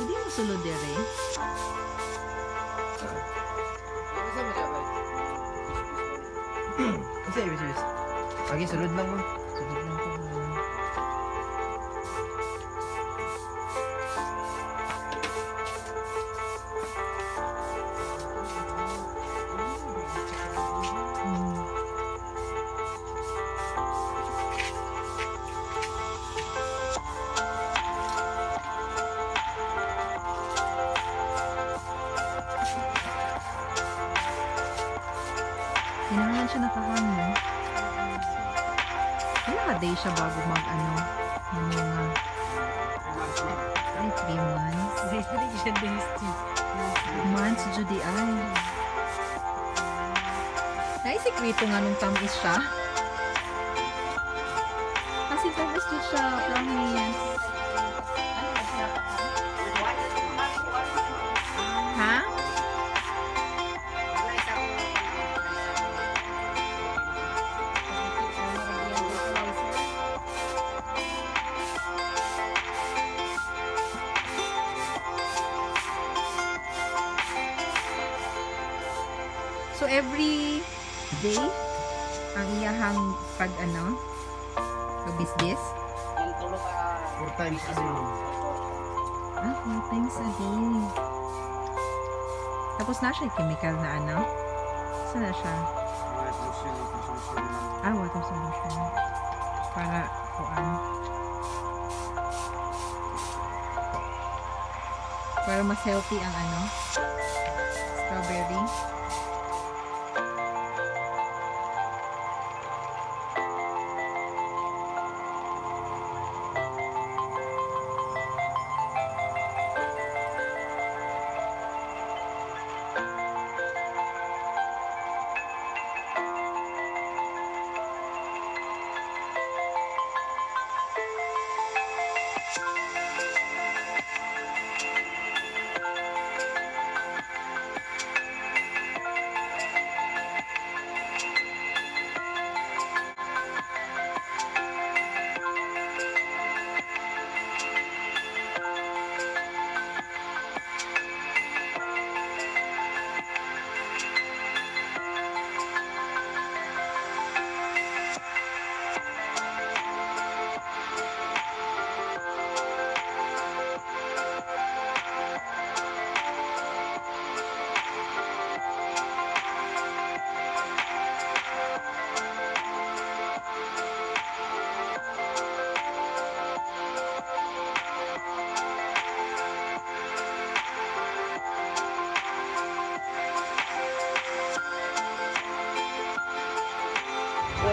Pwede mo sulod dire. Kasi, ibig sabihin. Lagi, sulod lang mo. Siya nakahang, no? Ilang ka day siya bago mag, ano, mamunga. Ay, 3 months. Hindi siya days Months, Judy, ay. Naisikreto nga nung tamis siya. Kasi tamis din siya, promise. So, every day, ang iyahang pag ano, pag business, Four times a day. ah, four times a day. Tapos na siya yung chemical na ano? Saan na siya? Ah, water solution. Para, kuan. Para mas healthy ang ano? Strawberry.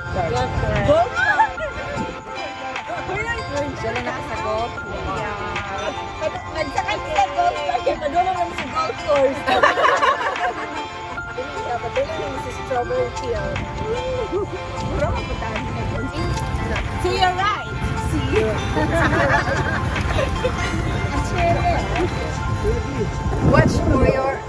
Charge. Go for right. See? Watch for your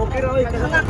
Okay, Roy.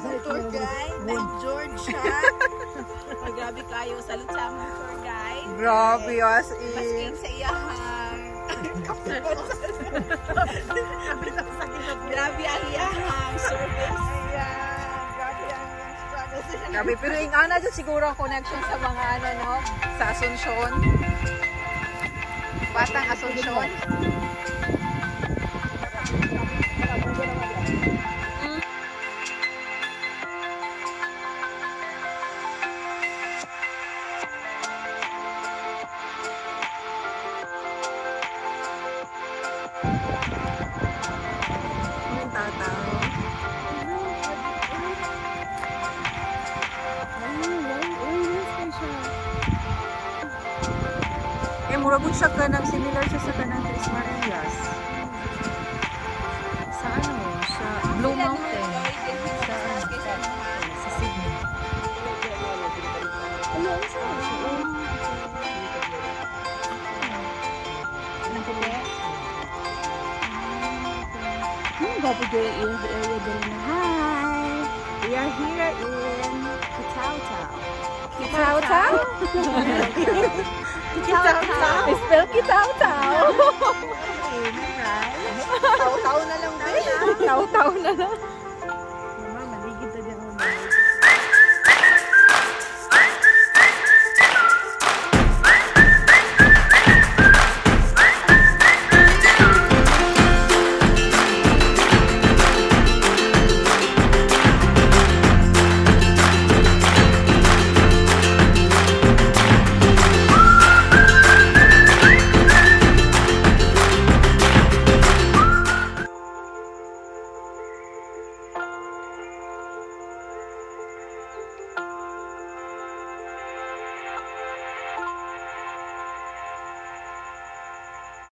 tour guide named Georgia. grabe kayo. Sa among tour guide. Grabe, as in. sa iyahang. grabe ang iyahang service. Grabe, pero yung ana dyan siguro ang connection sa mga ano, no? Sa Asunsyon. Batang Asunsyon. Mura po siya ka ng similar siya sa kanang Tres Marias. Sa ano? Sa Blue Mountain. Sa ano? Sa Sydney. Nang puti. Hmm, Babu Joy is the area din na. Hi! We are here in Kitao-Tao. Kitao-Tao? Kitao-Tao. I spell Kitao-Tao. Tao-tao na lang din. Tao-Tao na lang.